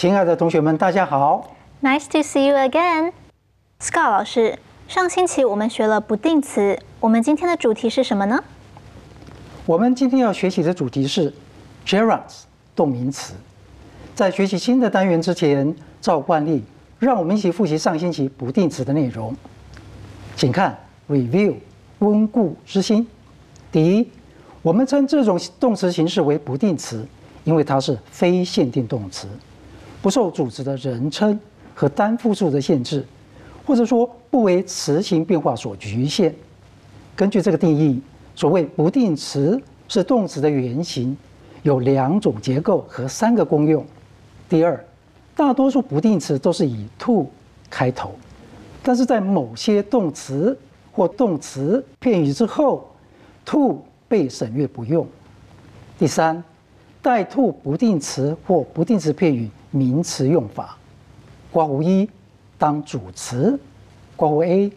亲爱的同学们，大家好。Nice to see you again, Scott 老师。上星期我们学了不定词，我们今天的主题是什么呢？我们今天要学习的主题是 gerunds 动名词。在学习新的单元之前，照惯例，让我们一起复习上星期不定词的内容。请看 review 温故知新。第一，我们称这种动词形式为不定词，因为它是非限定动词，不受组织的人称和单复数的限制，或者说不为词形变化所局限。根据这个定义，所谓不定词是动词的原型，有两种结构和三个功用。第二，大多数不定词都是以 to 开头，但是在某些动词或动词片语之后，to 被省略不用。第三，带 to 不定词或不定词片语名词用法，括弧一当主词，括弧 A。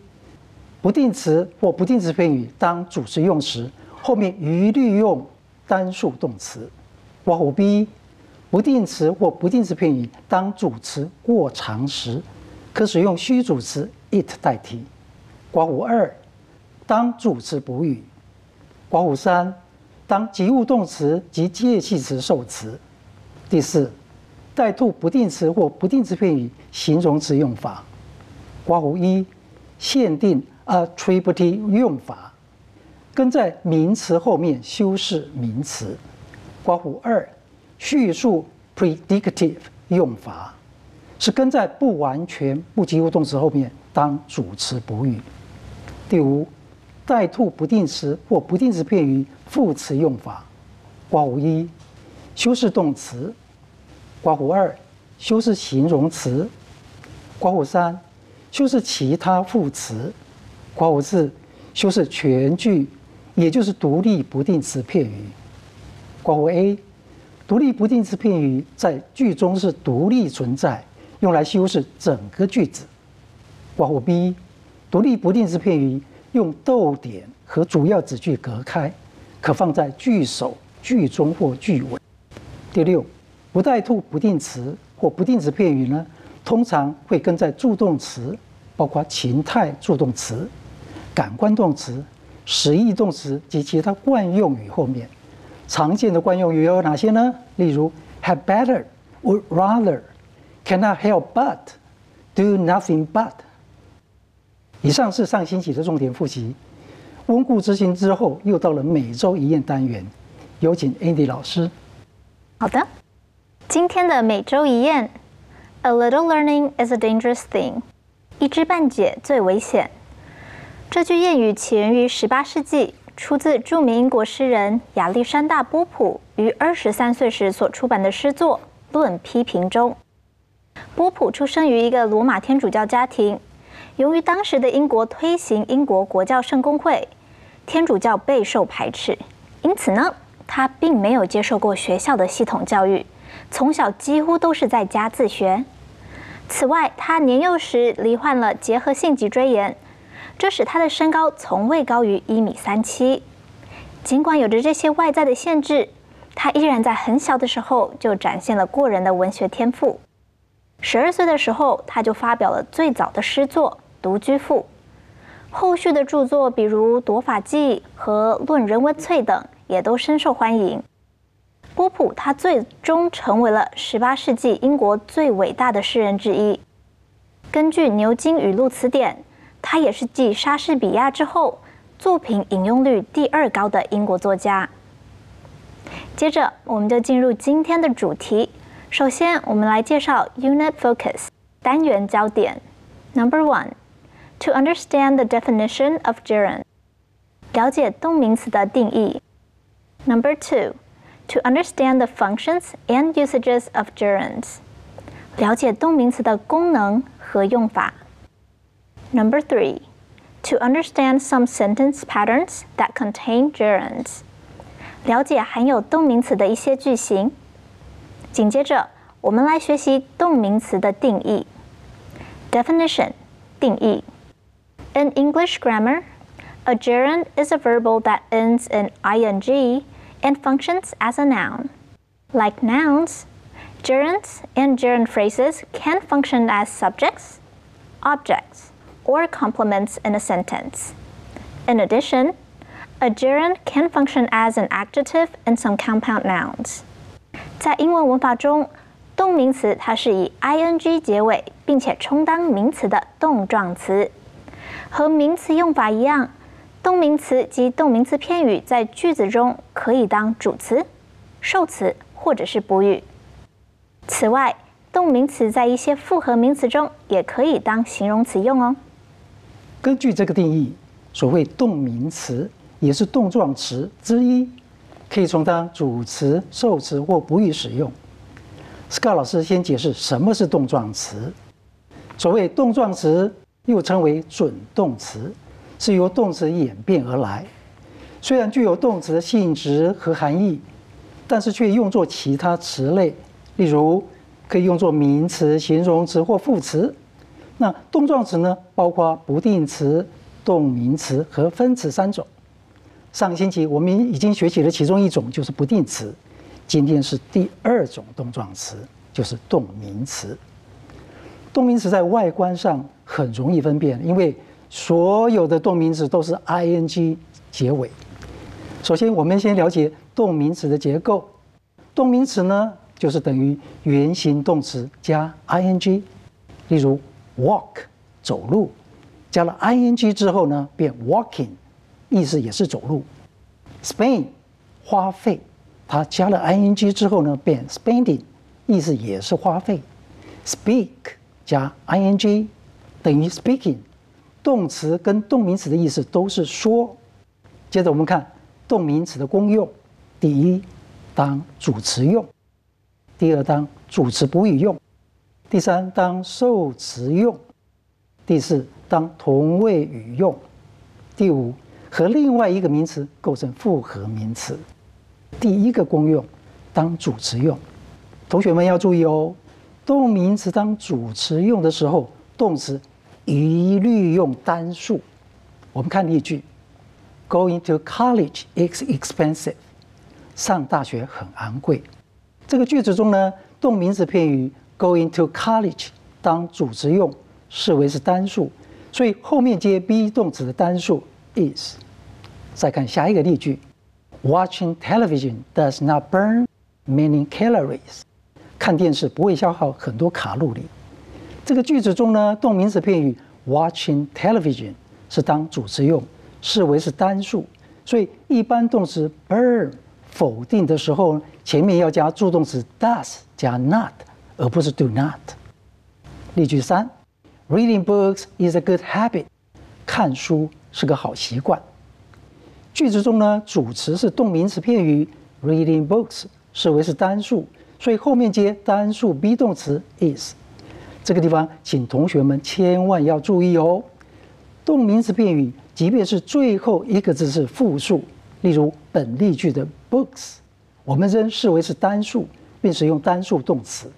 不定词或不定词片语当主词用时，后面一律用单数动词。括弧 B，不定词或不定词片语当主词过长时，可使用虚主词 it 代替。括弧二，当主词补语。括弧三，当及物动词及介系词受词。第四，带 to 不定词或不定词片语形容词用法。括弧一，限定 attributive 用法，跟在名词后面修饰名词。括弧二，叙述 predictive 用法，是跟在不完全不及物动词后面当主词补语。第五，带 to 不定词或不定词片语副词用法。括弧一，修饰动词。括弧二，修饰形容词。括弧三，修饰其他副词。括弧四，修饰全句，也就是独立不定词片语。括弧 A，独立不定词片语在句中是独立存在，用来修饰整个句子。括弧 B，独立不定词片语用逗点和主要子句隔开，可放在句首、句中或句尾。第六，不带 to 不定词或不定词片语呢，通常会跟在助动词，包括情态助动词、感官动词、实义动词及其他惯用语后面。常见的惯用语有哪些呢？例如 had better、would rather、cannot help but、do nothing but。以上是上星期的重点复习。温故知新之后，又到了每周一验单元，有请 Andy 老师。好的，今天的每周一验，A little learning is a dangerous thing，一知半解最危险。这句谚语起源于18世纪，出自著名英国诗人亚历山大·波普于23岁时所出版的诗作《论批评》中。波普出生于一个罗马天主教家庭，由于当时的英国推行英国国教圣公会，天主教备受排斥，因此呢。他并没有接受过学校的系统教育，从小几乎都是在家自学。此外，他年幼时罹患了结核性脊椎炎，这使他的身高从未高于一米三七。尽管有着这些外在的限制，他依然在很小的时候就展现了过人的文学天赋。十二岁的时候，他就发表了最早的诗作《独居赋》，后续的著作比如《夺法记》和《论人文粹》等。也都深受欢迎。波普他最终成为了18世纪英国最伟大的诗人之一。根据牛津语录词典，他也是继莎士比亚之后作品引用率第二高的英国作家。接着，我们就进入今天的主题。首先，我们来介绍 Unit Focus 单元焦点。Number one, to understand the definition of gerund，了解动名词的定义。Number two, to understand the functions and usages of gerunds，了解动名词的功能和用法。Number three, to understand some sentence patterns that contain gerunds，了解含有动名词的一些句型。紧接着，我们来学习动名词的定义。Definition 定义。In English grammar, a gerund is a verbal that ends in ing and functions as a noun. Like nouns, Gerunds and gerund phrases can function as subjects, objects, or complements in a sentence. In addition, a gerund can function as an adjective in some compound nouns. 在英文文法中，动名词它是以 ing 结尾，并且充当名词的动状词。和名词用法一样， 动名词及动名词片语在句子中可以当主词、受词或者是补语。此外，动名词在一些复合名词中也可以当形容词用哦。根据这个定义，所谓动名词也是动状词之一，可以充当主词、受词或补语使用。Scott 老师先解释什么是动状词。所谓动状词，又称为准动词，是由动词演变而来。虽然具有动词的性质和含义，但是却用作其他词类。例如，可以用作名词、形容词或副词。那动状词呢，包括不定词、动名词和分词三种。上个星期我们已经学习了其中一种，就是不定词。今天是第二种动状词，就是动名词。动名词在外观上很容易分辨，因为所有的动名词都是 ing 结尾。首先，我们先了解动名词的结构。动名词呢？就是等于原形动词加 ing，例如 walk 走路，加了 ing 之后呢，变 walking，意思也是走路。spend 花费，它加了 ing 之后呢，变 spending，意思也是花费。speak 加 ing 等于 speaking，动词跟动名词的意思都是说。接着我们看动名词的功用，第一，当主词用。第二当主词补语用，第三当受词用，第四当同位语用，第五和另外一个名词构成复合名词。第一个功用当主词用，同学们要注意哦，动名词当主词用的时候，动词一律用单数。我们看例句：Going to college is expensive。上大学很昂贵。这个句子中呢，动名词片语 going to college 当主词用，视为是单数，所以后面接 be 动词的单数 is。再看下一个例句，Watching television does not burn many calories。看电视不会消耗很多卡路里。这个句子中呢，动名词片语 watching television 是当主词用，视为是单数，所以一般动词 burn 否定的时候。前面要加助动词 does 加 not，而不是 do not。例句三：Reading books is a good habit。看书是个好习惯。句子中呢，主词是动名词片语 reading books，视为是单数，所以后面接单数 be 动词 is。这个地方，请同学们千万要注意哦。动名词片语，即便是最后一个字是复数，例如本例句的 books。我们仍视为是单数，并使用单数动词，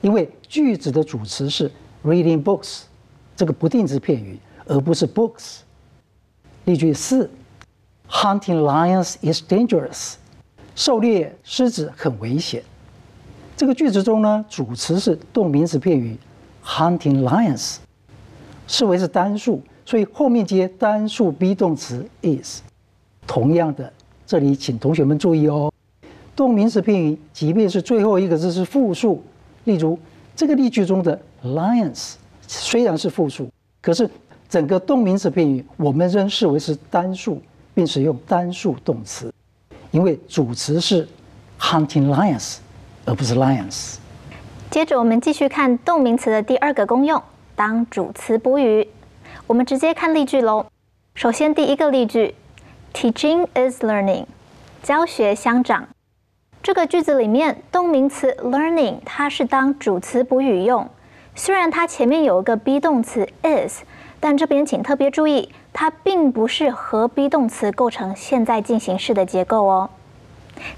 因为句子的主词是 reading books 这个不定词片语，而不是 books。例句四：Hunting lions is dangerous。狩猎狮子很危险。这个句子中呢，主词是动名词片语 hunting lions，视为是单数，所以后面接单数 be 动词 is。同样的，这里请同学们注意哦。动名词片语，即便是最后一个字是复数，例如这个例句中的 lions 虽然是复数，可是整个动名词片语我们仍视为是单数，并使用单数动词，因为主词是 hunting lions，而不是 lions。接着我们继续看动名词的第二个功用，当主词补语。我们直接看例句喽。首先第一个例句，Teaching is learning，教学相长。这个句子里面，动名词 learning 它是当主词补语用。虽然它前面有一个 be 动词 is，但这边请特别注意，它并不是和 be 动词构成现在进行式的结构哦。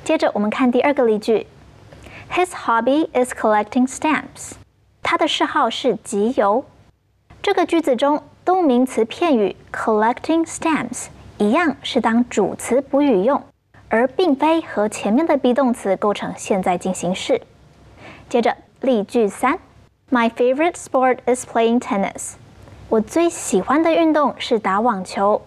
接着我们看第二个例句，His hobby is collecting stamps。他的嗜好是集邮。这个句子中，动名词片语 collecting stamps 一样是当主词补语用。而并非和前面的 be 动词构成现在进行式。接着例句三：My favorite sport is playing tennis。我最喜欢的运动是打网球。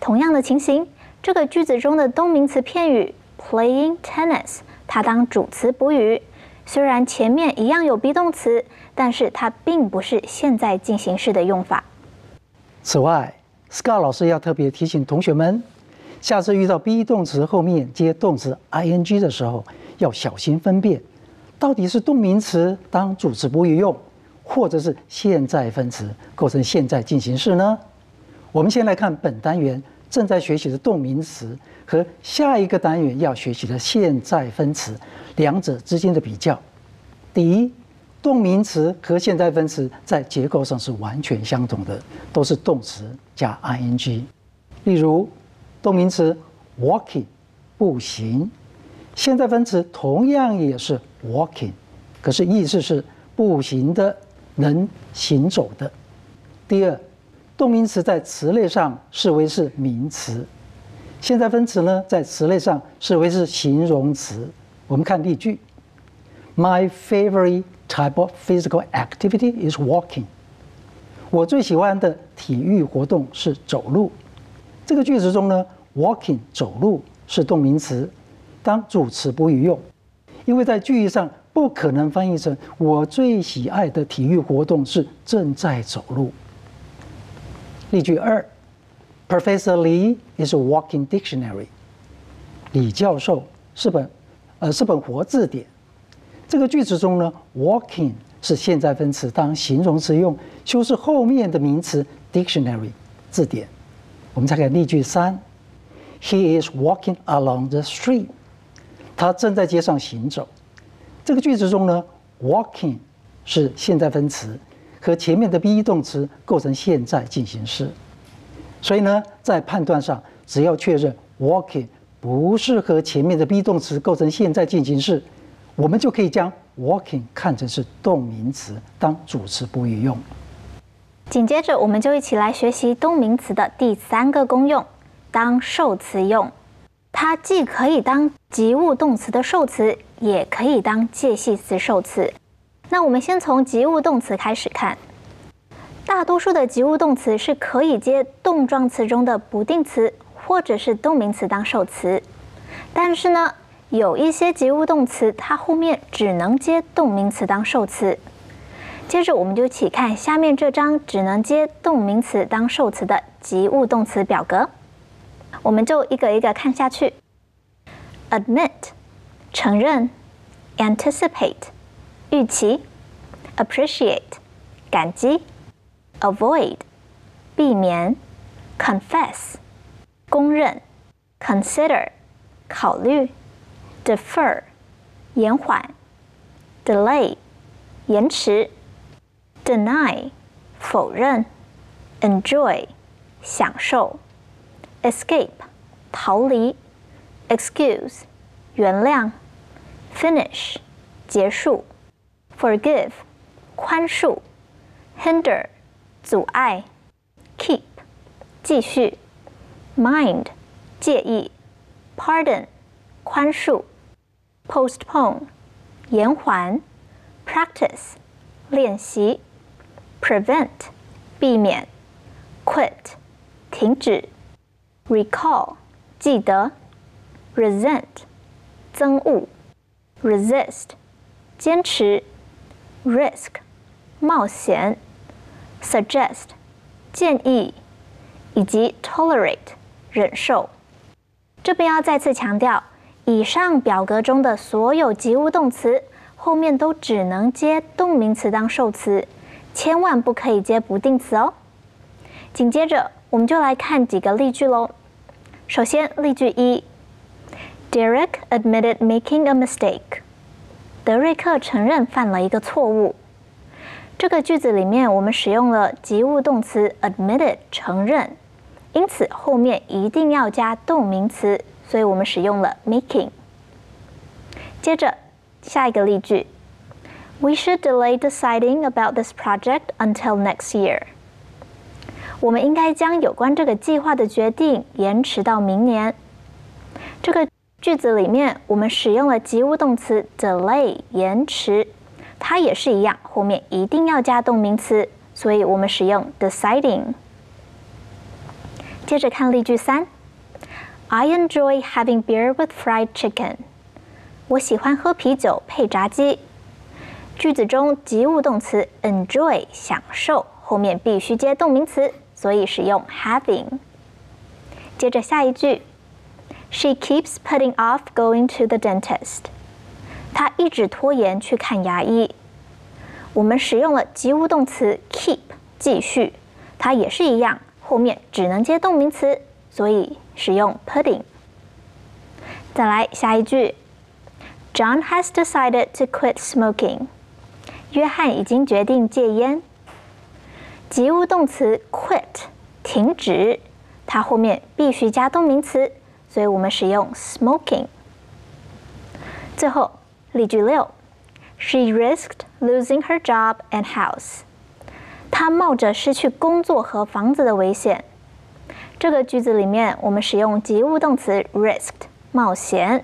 同样的情形，这个句子中的动名词片语 playing tennis，它当主词补语。虽然前面一样有 be 动词，但是它并不是现在进行式的用法。此外，Scott 老师要特别提醒同学们，下次遇到 be 动词后面接动词 ing 的时候，要小心分辨，到底是动名词当主词补语用，或者是现在分词构成现在进行式呢？我们先来看本单元正在学习的动名词和下一个单元要学习的现在分词。两者之间的比较，第一，动名词和现在分词在结构上是完全相同的，都是动词加 ing。例如，动名词 walking 步行，现在分词同样也是 walking，可是意思是步行的、能行走的。第二，动名词在词类上视为是名词，现在分词呢在词类上视为是形容词。我们看例句：My favorite type of physical activity is walking。我最喜欢的体育活动是走路。这个句子中呢，walking 走路是动名词，当主词补语用，因为在句意上不可能翻译成我最喜爱的体育活动是正在走路。例句二：Professor Lee is a walking dictionary。李教授是本。呃，是本活字典。这个句子中呢，walking 是现在分词当形容词用，修饰后面的名词 dictionary 字典。我们再看例句三：He is walking along the street。他正在街上行走。这个句子中呢，walking 是现在分词，和前面的 be 动词构成现在进行式。所以呢，在判断上，只要确认 walking。不是和前面的 be 动词构成现在进行式，我们就可以将 walking 看成是动名词当主词补语用。紧接着，我们就一起来学习动名词的第三个功用，当受词用。它既可以当及物动词的受词，也可以当介系词受词。那我们先从及物动词开始看，大多数的及物动词是可以接动状词中的不定词。或者是动名词当受词，但是呢，有一些及物动词它后面只能接动名词当受词。接着，我们就一起看下面这张只能接动名词当受词的及物动词表格，我们就一个一个看下去。Admit，承认；Anticipate，预期；Appreciate，感激；Avoid，避免；Confess。公认，consider，考虑，defer，延缓，delay，延迟，deny，否认，enjoy，享受，escape，逃离，excuse，原谅，finish，结束 ，forgive，宽恕，hinder，阻碍，keep，继续。mind 介意，pardon 宽恕，postpone 延缓，practice 练习，prevent 避免，quit 停止，recall 记得，resent 憎恶，resist 坚持 ，risk 冒险，suggest 建议，以及 tolerate。忍受。这边要再次强调，以上表格中的所有及物动词后面都只能接动名词当受词，千万不可以接不定词哦。紧接着，我们就来看几个例句喽。首先，例句一：Derek admitted making a mistake。德瑞克承认犯了一个错误。这个句子里面，我们使用了及物动词 admitted，承认。因此，后面一定要加动名词，所以我们使用了 making。接着下一个例句：We should delay deciding about this project until next year。我们应该将有关这个计划的决定延迟到明年。这个句子里面，我们使用了及物动词 delay 延迟，它也是一样，后面一定要加动名词，所以我们使用 deciding。接着看例句三：I enjoy having beer with fried chicken。我喜欢喝啤酒配炸鸡。句子中及物动词 enjoy 享受，后面必须接动名词，所以使用 having。接着下一句，She keeps putting off going to the dentist。她一直拖延去看牙医。我们使用了及物动词 keep 继续，它也是一样，后面只能接动名词，所以使用 putting。再来下一句，John has decided to quit smoking。约翰已经决定戒烟。及物动词 quit 停止，它后面必须加动名词，所以我们使用 smoking。最后例句六，She risked losing her job and house。她冒着失去工作和房子的危险。这个句子里面，我们使用及物动词 risked 冒险，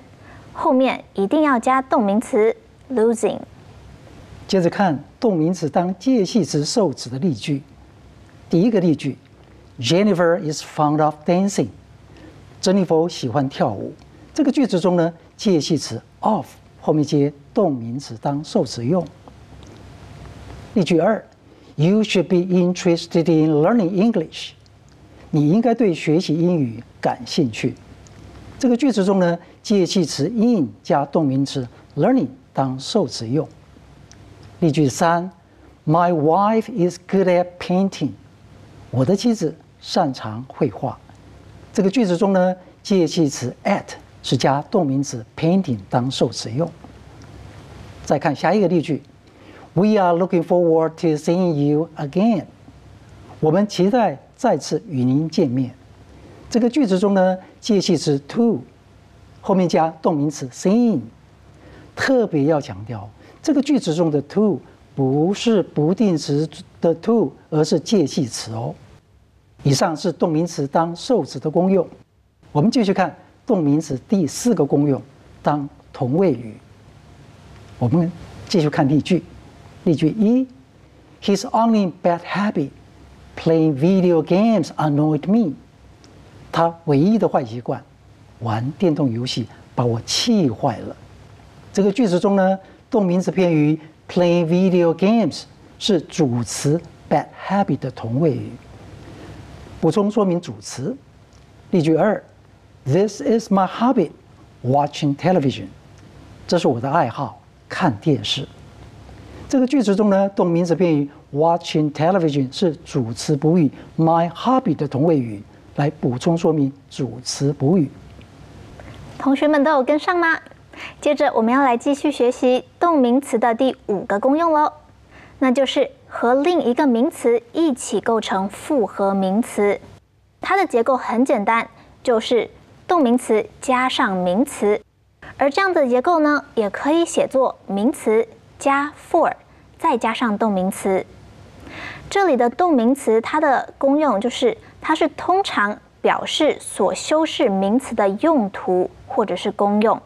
后面一定要加动名词 losing。接着看动名词当介系词受指的例句。第一个例句：Jennifer is fond of dancing。 珍妮佛喜欢跳舞。这个句子中呢，介系词 of 后面接动名词当受词用。例句二：You should be interested in learning English。你应该对学习英语感兴趣。这个句子中呢，介系词 in 加动名词 learning 当受词用。例句三：My wife is good at painting。我的妻子擅长绘画。这个句子中呢，介系词 at 是加动名词 painting 当受词用。再看下一个例句：We are looking forward to seeing you again。我们期待再次与您见面。这个句子中呢，介系词 to 后面加动名词 seeing。特别要强调。这个句子中的 to 不是不定词的 to，而是介系词哦。以上是动名词当受词的功用。我们继续看动名词第四个功用，当同位语。我们继续看例句。例句一：His only bad habit, playing video games, annoyed me。他唯一的坏习惯，玩电动游戏，把我气坏了。这个句子中呢？动名词片语 playing video games 是主词 bad habit 的同位语。补充说明主词。例句二：This is my hobby, watching television。这是我的爱好，看电视。这个句子中呢，动名词片语 watching television 是主词补语 my hobby 的同位语，来补充说明主词补语。同学们都有跟上吗？接着我们要来继续学习动名词的第五个功用喽，那就是和另一个名词一起构成复合名词。它的结构很简单，就是动名词加上名词。而这样的结构呢，也可以写作名词加 for 再加上动名词。这里的动名词它的功用就是它是通常表示所修饰名词的用途或者是功用。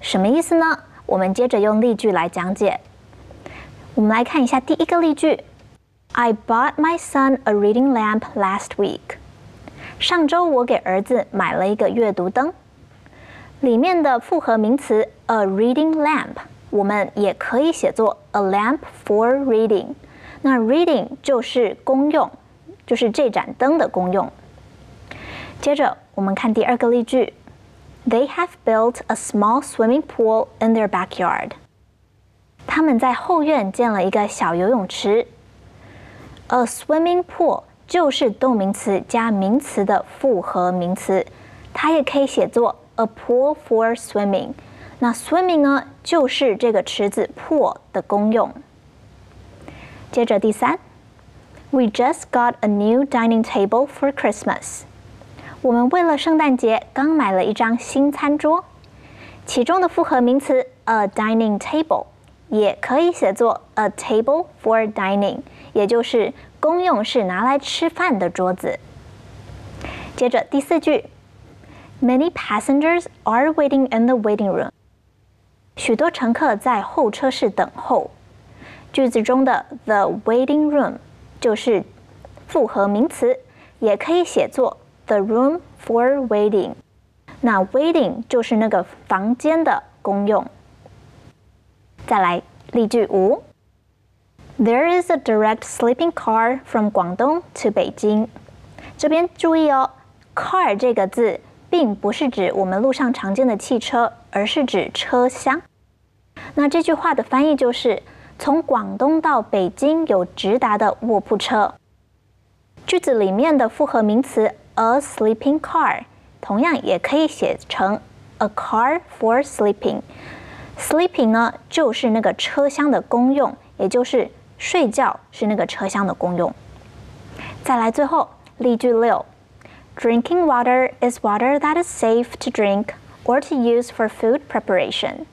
什么意思呢？我们接着用例句来讲解。我们来看一下第一个例句：I bought my son a reading lamp last week。上周我给儿子买了一个阅读灯。里面的复合名词 a reading lamp，我们也可以写作 a lamp for reading。那 reading 就是功用，就是这盏灯的功用。接着我们看第二个例句。They have built a small swimming pool in their backyard. 他们在后院建了一个小游泳池。A swimming pool 就是动名词加名词的复合名词，它也可以写作 a pool for swimming。那 swimming 呢，就是这个池子 pool 的功用。接着第三，We just got a new dining table for Christmas. 我们为了圣诞节刚买了一张新餐桌，其中的复合名词 a dining table 也可以写作 a table for dining，也就是公用是拿来吃饭的桌子。接着第四句，Many passengers are waiting in the waiting room。许多乘客在候车室等候。句子中的 the waiting room 就是复合名词，也可以写作 the room for waiting。那 waiting 就是那个房间的公用。再来例句五：There is a direct sleeping car from 广东 to 北京。这边注意哦，car 这个字并不是指我们路上常见的汽车，而是指车厢。那这句话的翻译就是从广东到北京有直达的卧铺车。句子里面的复合名词 a sleeping car 同样也可以写成 a car for sleeping。Sleeping 呢就是那个车厢的功用，也就是睡觉是那个车厢的功用。再来最后例句六：Drinking water is water that is safe to drink or to use for food preparation。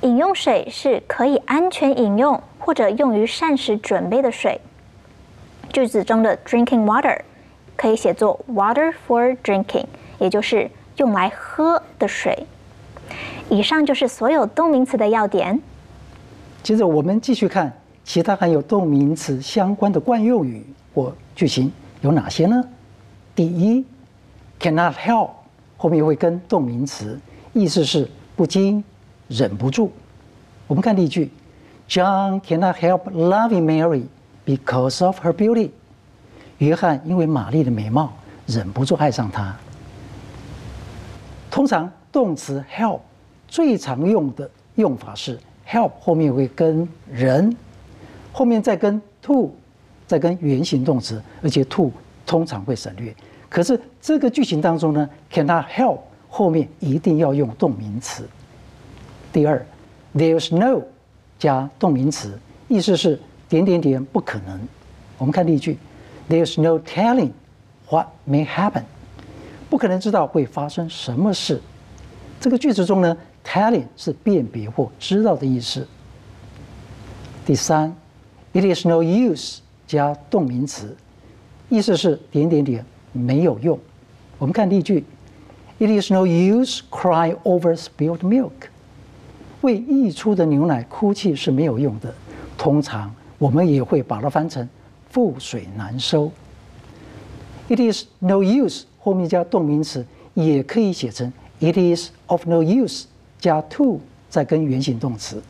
饮用水是可以安全饮用或者用于膳食准备的水。句子中的 drinking water 可以写作 water for drinking，也就是用来喝的水。以上就是所有动名词的要点。接着我们继续看其他含有动名词相关的惯用语或句型有哪些呢？第一，cannot help 后面会跟动名词，意思是不禁。忍不住，我们看例句：John cannot help loving Mary because of her beauty。约翰因为玛丽的美貌，忍不住爱上她。通常动词 help 最常用的用法是 help 后面会跟人，后面再跟 to，再跟原形动词，而且 to 通常会省略。可是这个句型当中呢，cannot help 后面一定要用动名词。第二，there's no 加动名词，意思是点点点不可能。我们看例句，there's no telling what may happen，不可能知道会发生什么事。这个句子中呢，telling 是辨别或知道的意思。第三，it is no use 加动名词，意思是点点点没有用。我们看例句，it is no use cry over spilled milk。为溢出的牛奶哭泣是没有用的，通常我们也会把它翻成覆水难收。It is no use 后面加动名词，也可以写成 It is of no use 加 to 再跟原形动词，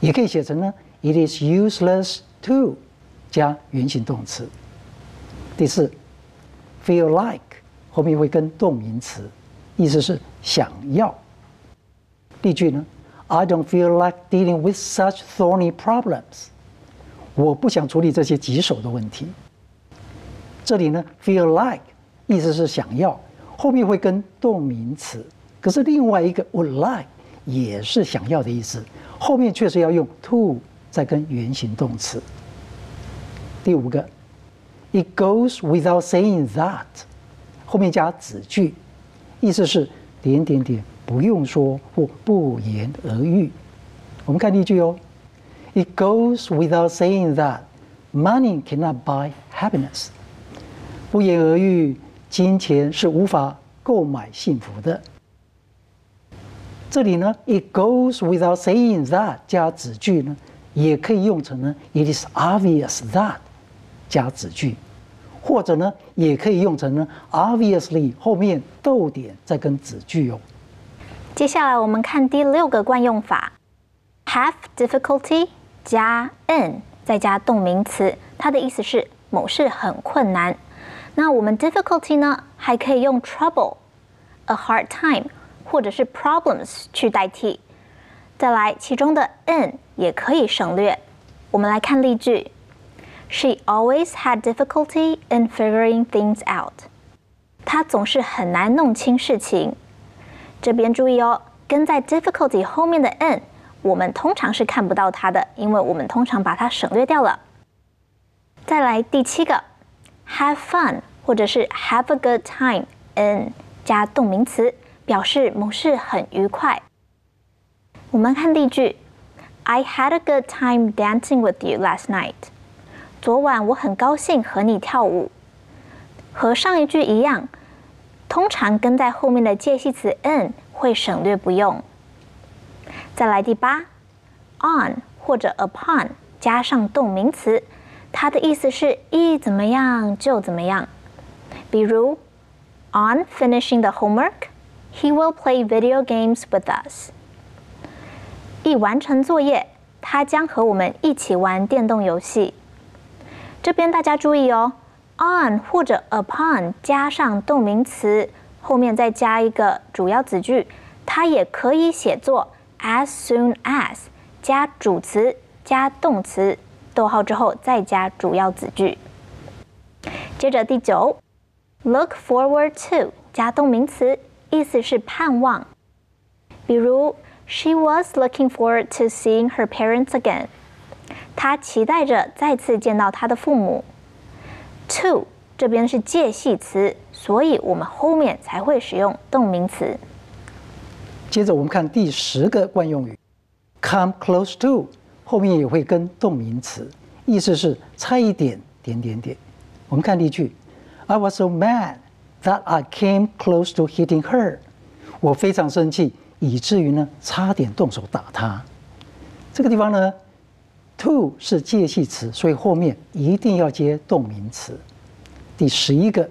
也可以写成呢 It is useless to 加原形动词。第四，feel like 后面会跟动名词，意思是想要。例句呢？I don't feel like dealing with such thorny problems。我不想处理这些棘手的问题。这里呢，feel like 意思是想要，后面会跟动名词。可是另外一个 would like 也是想要的意思，后面确实要用 to 再跟原形动词。第五个，It goes without saying that，后面加子句，意思是点点点。不用说或不言而喻。我们看例句哦。It goes without saying that money cannot buy happiness。不言而喻，金钱是无法购买幸福的。这里呢，It goes without saying that 加子句呢，也可以用成呢，It is obvious that 加子句，或者呢，也可以用成呢，Obviously 后面逗点再跟子句哦。接下来我们看第六个惯用法，have difficulty 加 n 再加动名词，它的意思是某事很困难。那我们 difficulty 呢，还可以用 trouble，a hard time，或者是 problems 去代替。再来，其中的 n 也可以省略。我们来看例句：She always had difficulty in figuring things out。她总是很难弄清事情。这边注意哦，跟在 difficulty 后面的 n，我们通常是看不到它的，因为我们通常把它省略掉了。再来第七个，have fun 或者是 have a good time in 加动名词，表示某事很愉快。我们看例句：I had a good time dancing with you last night。昨晚我很高兴和你跳舞。和上一句一样。通常跟在后面的介系词 in 会省略不用。再来第八，on 或者 upon 加上动名词，它的意思是一怎么样就怎么样。比如，On finishing the homework, he will play video games with us。一完成作业，他将和我们一起玩电动游戏。这边大家注意哦，on 或者 upon 加上动名词，后面再加一个主要子句，它也可以写作 as soon as 加主词加动词，逗号之后再加主要子句。接着第九，look forward to 加动名词，意思是盼望。比如，She was looking forward to seeing her parents again。她期待着再次见到她的父母。To 这边是介系词，所以我们后面才会使用动名词。接着我们看第十个惯用语，come close to 后面也会跟动名词，意思是差一点点点点。我们看例句：I was so mad that I came close to hitting her。我非常生气，以至于呢差点动手打她。这个地方呢。to 是介系词，所以后面一定要接动名词。第十一个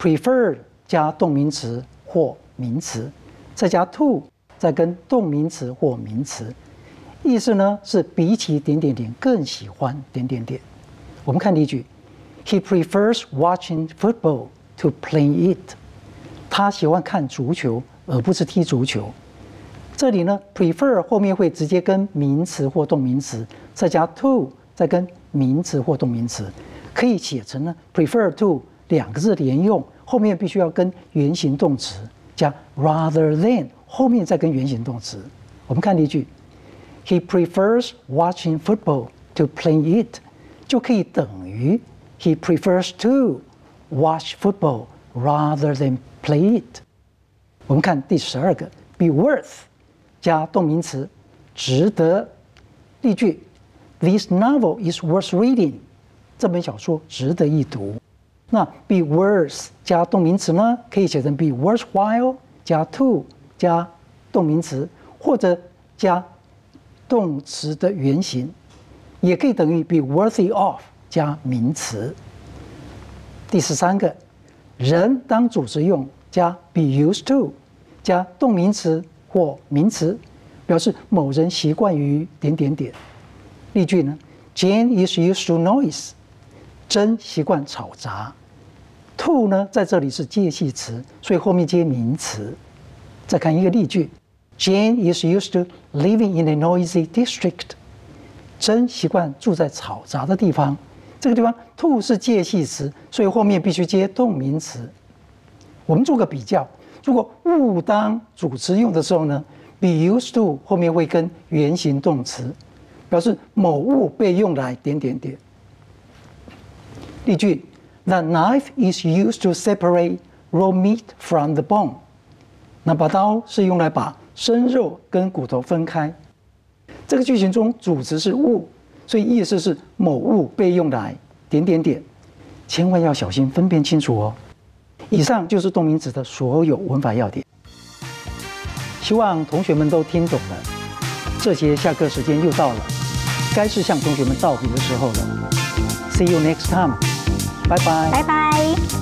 ，prefer 加动名词或名词，再加 to，再跟动名词或名词，意思呢是比起点点点更喜欢点点点。我们看例句：He prefers watching football to playing it。他喜欢看足球而不是踢足球。这里呢，prefer 后面会直接跟名词或动名词，再加 to，再跟名词或动名词，可以写成呢 prefer to 两个字连用，后面必须要跟原形动词加 rather than，后面再跟原形动词。我们看例句 ：He prefers watching football to playing it，就可以等于 He prefers to watch football rather than play it。我们看第十二个，be worth。加动名词，值得。例句：This novel is worth reading。这本小说值得一读。那 be worth 加动名词呢？可以写成 be worthwhile 加 to 加动名词，或者加 动词的原形，也可以等于 be worthy of 加名词。第十三个，人当主词用，加 be used to 加动名词。或名词，表示某人习惯于点点点。例句呢？Jane is used to noise。真习惯吵杂。To 呢，在这里是介系词，所以后面接名词。再看一个例句：Jane is used to living in a noisy district。真习惯住在吵杂的地方。这个地方 to 是介系词，所以后面必须接动名词。我们做个比较。如果物当主词用的时候呢，be used to 后面会跟原形动词，表示某物被用来点点点。例句：The knife is used to separate raw meat from the bone。那把刀是用来把生肉跟骨头分开。这个句型中主词是物，所以意思是某物被用来点点点，千万要小心分辨清楚哦。以上就是动名词的所有文法要点，希望同学们都听懂了。这节下课时间又到了，该是向同学们道别的时候了。See you next time，拜拜。拜拜。